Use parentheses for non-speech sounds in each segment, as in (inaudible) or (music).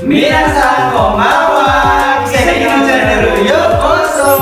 Minasan konbanwa. Kiseki no channel yokoso.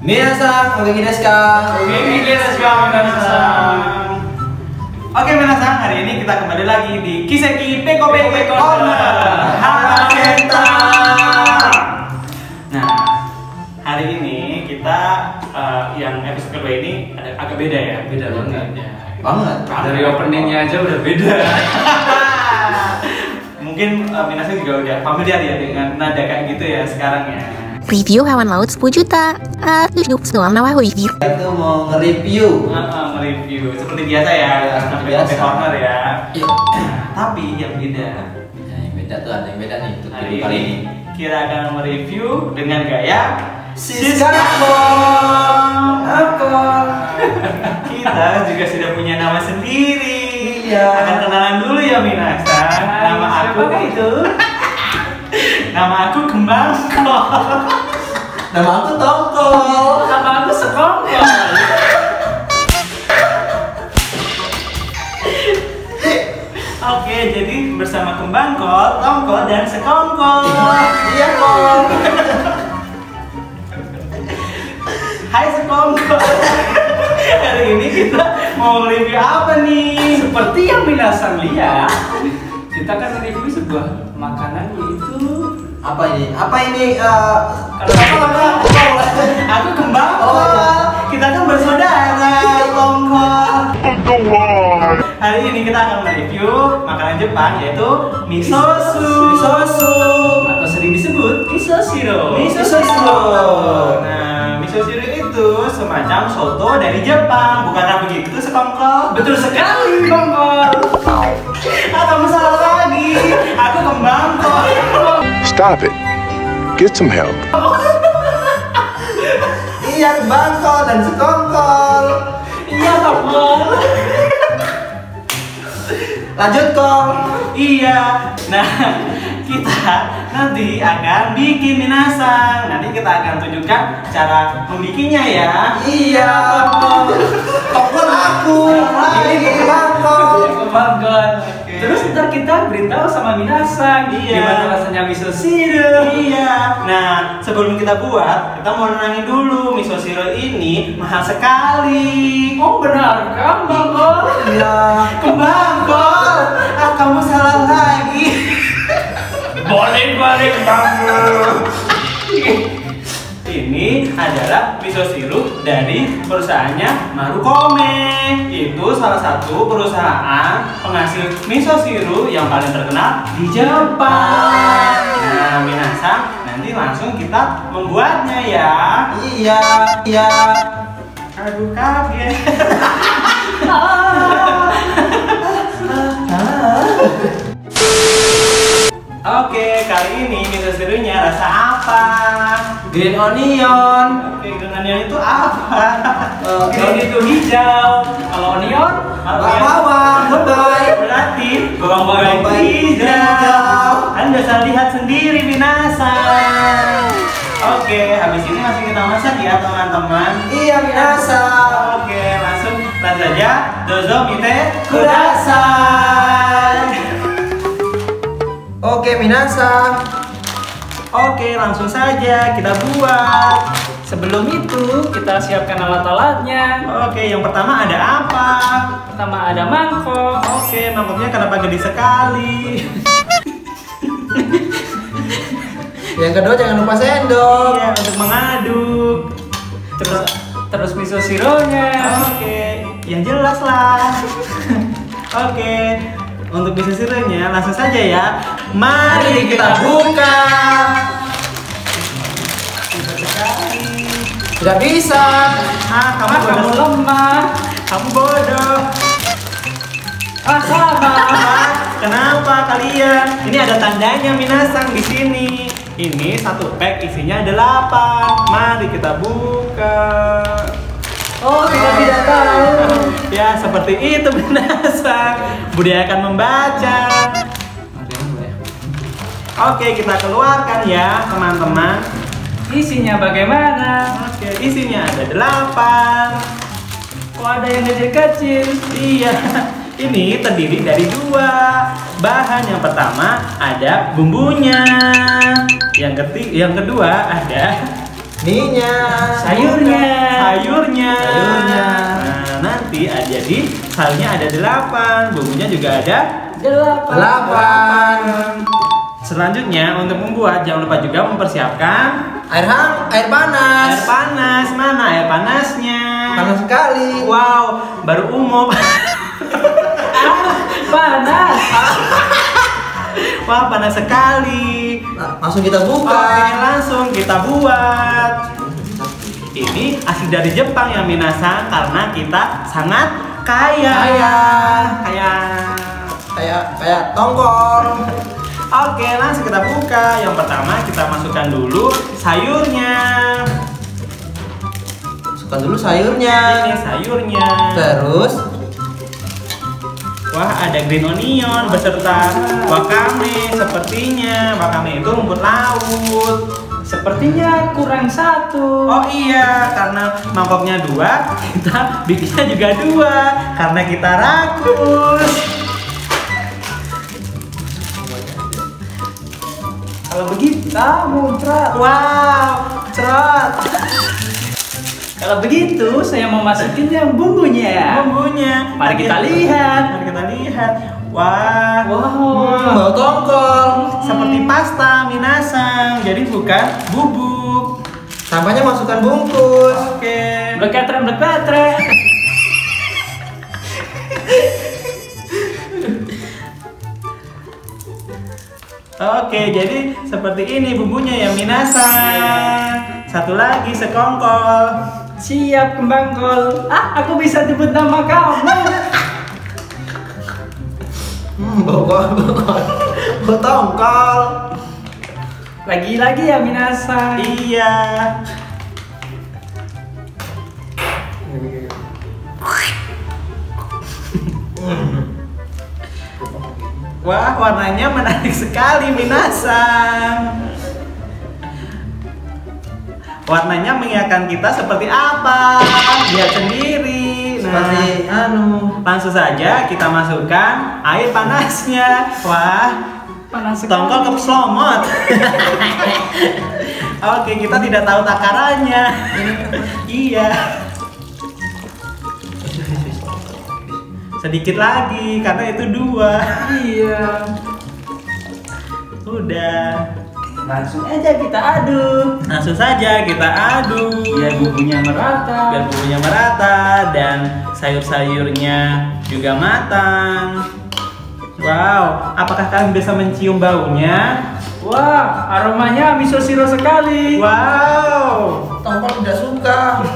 Minasan, oke desu ka? Oke, desu ka, minasan. Oke, minasan, hari ini kita kembali lagi di Kiseki Peko Peko Corner. Hakenta. Banget. Dari openingnya aja udah beda. (laughs) Mungkin uh, Minasan juga udah familiar ya dengan nada kayak gitu ya sekarang ya. Review hewan laut 10 juta. Ah, nawa review. Kita tuh mau nge-review. Uh, uh, mereview seperti biasa ya, Ya, sampai seperti biasa. corner ya. Iya. Tapi yang beda Nah, yang beda tuh ada yang beda nih untuk video kali ini kita akan mereview dengan gaya Siskapol. Apol. Kita juga sudah punya nama sendiri. Iya. Akan kenalan dulu ya Minasan. Nama aku siapa itu. Nama aku Kembang Nama aku Tongkol. Nama aku sekongkol. Oke, jadi bersama Kembangkol, Tongkol, dan Sekongkol. Iya kol. Hai Sekongkol. (laughs) Hari ini kita mau review apa nih? Seperti yang minasan lihat, kita kan review sebuah makanan yaitu Apa ini? Apa ini? eh, Kalau aku? Aku Kembangkol. Oh, iya. Kita kan bersaudara, Tongkol. Hari ini kita akan mereview makanan Jepang yaitu misosu. Misosu. atau sering disebut miso shiro. Miso Miso shiro. Nah, miso shiro itu semacam soto dari Jepang, bukanlah begitu sekongkol? betul sekali kongkol. Ah, kamu salah lagi. Aku kembangkol. Stop it. Get some help. Iya Bangkol dan Sekongkol. Iya, kongkol. Lanjut kol. Iya. Nah, kita nanti akan bikin minasang. Nanti kita akan tunjukkan cara membikinnya ya. Iya. Tongkol aku. Ini Bangkol. Kongkol. Terus ntar kita beritahu sama minasan Iya. gimana rasanya miso shiro. Iya. Nah, sebelum kita buat, kita mau nenangin dulu miso shiro ini mahal sekali. Oh benar kan kongkol? Iya. Kembangkol. Ah, kamu salah lagi. Balik-balik kongkol. Ini adalah miso shiro dari perusahaannya Marukome. Itu salah satu perusahaan penghasil miso shiro yang paling terkenal di Jepang. Nah, minasang, nanti langsung kita membuatnya ya. Iya. Iya. Aduh kaget. (laughs) (laughs) Oke, kali ini miso shirunya rasa apa? Green onion. Oke, dengannya itu apa? (laughs) Oke. Kalau itu hijau, kalau onion Bawang, lebay. Berarti bawang-bawang Bawang hijau. hijau. Anda bisa lihat sendiri minasan. Oke, habis ini langsung kita masak ya teman-teman. Iya minasa. Oke, langsung langsung saja. Dozo mite kudasai. Oke minasa. Oke, langsung saja kita buat. Sebelum itu kita siapkan alat-alatnya. Oke, yang pertama ada apa? Pertama ada mangkok. Oke, mangkoknya kenapa gede sekali? Yang kedua jangan lupa sendok. Iya, untuk mengaduk. Terus terus miso sironya. Oke, yang jelas lah. Oke, untuk bisnis sirunya langsung saja ya. Mari kita buka. Tidak bisa. Ah, kamu Ah, kamu lemah. Kamu bodoh. Ah, sama. Kenapa kalian? Ini ada tandanya minasang di sini. Ini satu pack isinya 8. Mari kita buka. Oh, kita tidak tahu. (laughs) Ya, seperti itu binasa. Budayakan membaca. Oke, kita keluarkan ya, teman-teman. Isinya bagaimana? Oke, isinya ada delapan. Kok ada yang kecil-kecil? Iya, ini terdiri dari dua bahan. Yang pertama ada bumbunya. Yang ketiga, yang kedua ada Minyak. Sayurnya. sayurnya. Sayurnya. Nah, nanti ada jadi sayurnya ada delapan, bumbunya juga ada Delapan. Delapan. Selanjutnya untuk membuat jangan lupa juga mempersiapkan Air hang, air panas. air panas. Mana air panasnya? Panas sekali. Wow, baru umum. (laughs) Panas. Wah, panas sekali. Nah, langsung kita buka. Oke, langsung kita buat. Ini asli dari Jepang ya Minasan karena kita sangat kaya. Kaya. Kaya. Kayak kayak tongkol. Oke, langsung kita buka. Yang pertama kita masukkan dulu sayurnya. Masukkan dulu sayurnya. Ini sayurnya. Terus Wah, ada green onion beserta wakame sepertinya. Wakame itu rumput laut. Sepertinya kurang satu. Oh iya, karena mangkoknya dua, (laughs) kita bikinnya juga dua. Karena kita rakus. Kalau begitu, kamu Trat. Wow. Kalau begitu, saya mau masukin yang bumbunya. Bumbunya. Mari kita lihat. Mari kita lihat. Wah. Wow. hmm, bau tongkol. Seperti pasta minasang, jadi bukan bubuk. Sampahnya masukkan bungkus. Oke. Bleketre, bleketre. Oke, jadi seperti ini bumbunya ya minasang. Satu lagi sekongkol. Siap kembang kol. Ah, aku bisa sebut nama kamu. Hmm, bau bau bau tongkol. Lagi-lagi ya Minasa. Iya. Wah, warnanya menarik sekali minasang. Warnanya mengingatkan kita seperti apa? Lihat sendiri. Nah, Seperti anu. langsung saja kita masukkan air panasnya. Wah, Panas sekali. Tongkol ke slomot. (laughs) Oke, kita tidak tahu takarannya. iya. Sedikit lagi karena itu dua. Iya. Udah. Langsung aja kita aduk. Langsung saja kita aduk. Biar bumbunya merata. Biar bumbunya merata dan sayur-sayurnya juga matang. Wow, apakah kalian bisa mencium baunya? Wah, aromanya miso siro sekali. Wow, Tongkol tidak suka.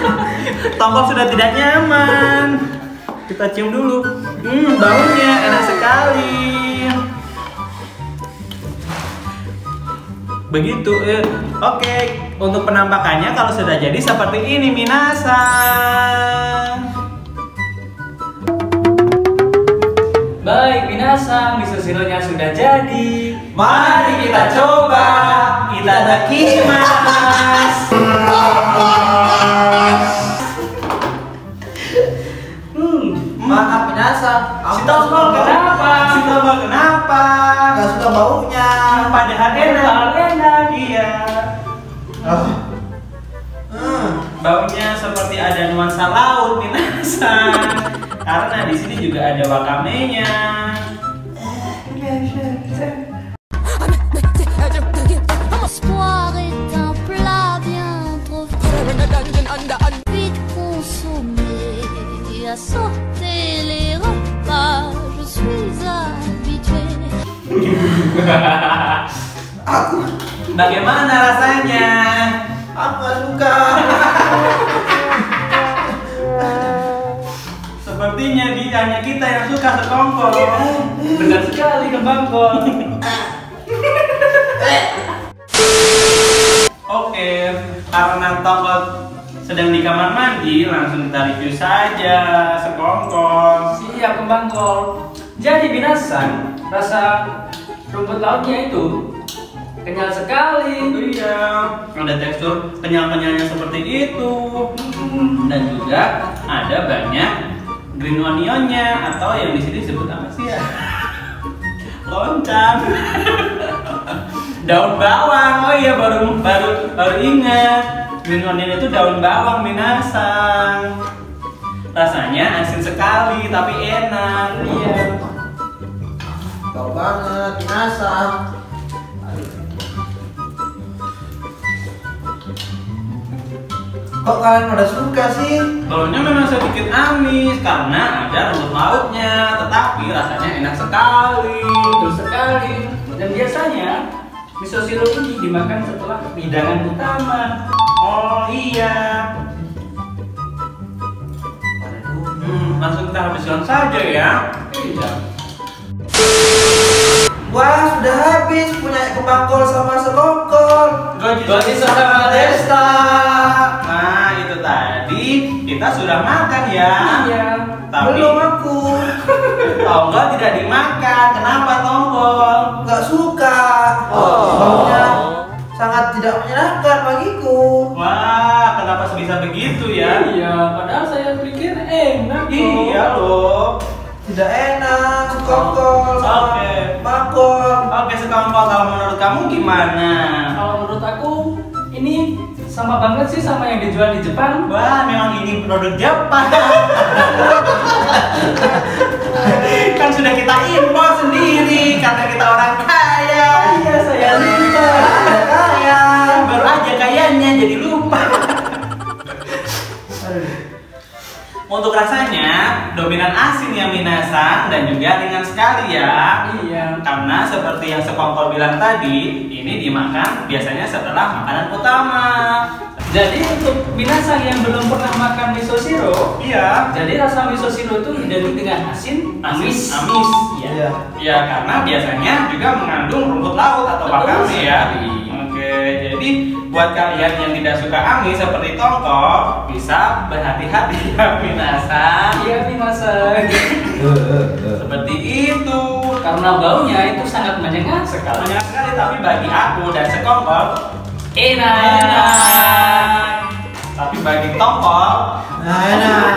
(laughs) Tongkol sudah tidak nyaman. Kita cium dulu. Hmm, baunya enak sekali. Begitu. eh. Oke, untuk penampakannya kalau sudah jadi seperti ini minasan. Baik, Minasa, miso sironya sudah jadi. Mari kita coba. Kita ada kimas. (laughs) Maaf binasa. Si Tongkol kenapa? Si Tongkol kenapa? Gak suka baunya. Padahal enak. Padahal enak. Iya. Ah. Hmm. Baunya seperti ada nuansa laut di Nasa. Karena di sini juga ada wakamenya. Vite consommé à sauter les Je suis habituée. Aku, Bagaimana rasanya? aku gak suka. Sepertinya di hanya kita yang suka sekongkol. benar sekali kembang kol. Oke, karena tongkol sedang di kamar mandi, langsung kita review saja sekongkol. Siap kembang kol. Jadi binasan, rasa rumput lautnya itu kenyal sekali. Iya, ada tekstur kenyal-kenyalnya seperti itu. Dan juga ada banyak green onionnya atau yang di sini disebut apa sih ya? Loncang. (laughs) daun bawang. Oh iya baru baru baru ingat. Green onion itu daun bawang minasang. Rasanya asin sekali tapi enak. Iya. Bau banget, binasa. Kok kalian pada suka sih? Baunya memang sedikit amis karena ada rumput lautnya, tetapi rasanya enak sekali. Betul sekali. Dan biasanya miso sirup ini dimakan setelah hidangan utama. Oh iya. Hmm, langsung kita habiskan saja ya. Iya. Wah, sudah habis punya kebangkol sama sekongkol. Goji sama Desta. Nah itu tadi kita sudah makan ya. Iya. Tapi Belum aku. Tonggol tidak dimakan. Kenapa Tonggol? Nggak suka. Baunya sangat tidak menyenangkan bagiku. Wah, kenapa bisa begitu ya? Iya, padahal saya pikir enak. kok. Iya loh. Tidak enak, sekongkol sama Oke. bangkol. Oke, sekongkol kalau menurut kamu gimana? Kalau menurut aku ini sama banget sih sama yang dijual di Jepang. Wah, memang ini produk Jepang. (laughs) kan sudah kita impor sendiri karena kita orang kaya. Iya, saya (laughs) lupa. Kayanya jadi lupa. Untuk rasanya dominan asin ya minasan dan juga ringan sekali ya. Iya. Karena seperti yang sekongkol bilang tadi, ini dimakan biasanya setelah makanan utama. Jadi untuk binatang yang belum pernah makan miso siro, Iya. jadi rasa miso siro itu identik dengan asin, amis, amis. Iya. Ya karena biasanya juga mengandung rumput laut atau wakame ya. sekali. Oke, jadi buat kalian yang tidak suka amis seperti tongkol bisa berhati-hati ya minasan. Iya binatang. Seperti itu. Karena baunya itu sangat menyengat sekali. Banyak sekali tapi bagi aku dan sekongkol Enak. enak. Tapi bagi tongkol Nah, enak.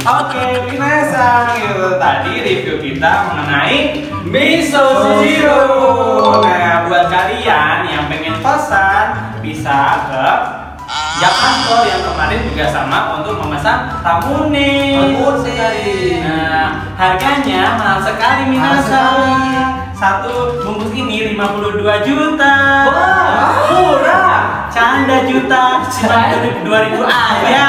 Oke, Minasa, itu tadi review kita mengenai miso zero. Nah, buat kalian yang pengen pesan bisa ke Japan Store yang kemarin juga sama untuk memesan tamune. Nah, harganya mahal sekali Minasa. Satu bungkus ini 52 juta. Wah. murah. Canda juta, cuma 2000 aja.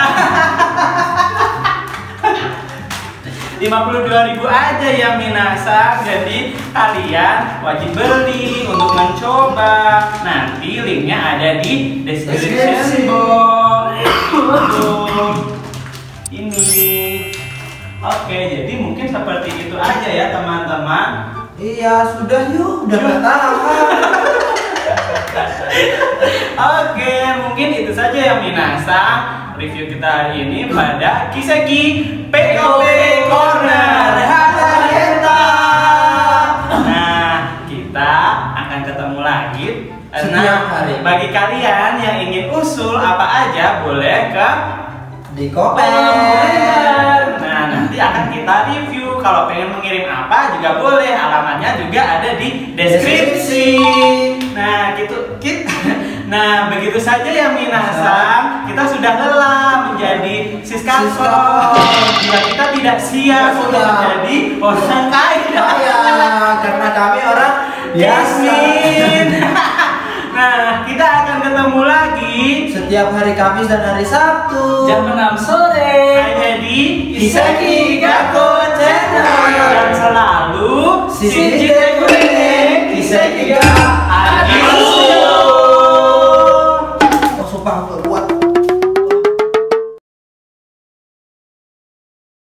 52.000 aja ya Minasa Jadi kalian wajib beli untuk mencoba. Nanti linknya ada di description box. Ini. Oke jadi mungkin seperti itu aja ya teman-teman. Iya, sudah yuk, udah nggak tahan. (laughs) Oke, mungkin itu saja ya Minasa review kita hari ini pada Kiseki POP Corner. Hahaha. Nah, kita akan ketemu lagi. Setiap hari. bagi kalian yang ingin usul apa aja boleh ke Di komen. Nah, nanti akan kita review. Kalau pengen mengirim apa juga boleh. Alamatnya juga ada di deskripsi. Nah, gitu kita. (laughs) Nah, begitu saja ya Minasang. Kita sudah lelah menjadi siskaso. Siskaso. Jika kita tidak siap untuk menjadi orang kaya. Kaya, karena kami orang. Yasmin. (laughs) nah, kita akan ketemu lagi Setiap hari Kamis dan hari Sabtu. Jam 6 sore. hanya di Iseki Gakko Channel. dan selalu Sisi Shinji Tegure.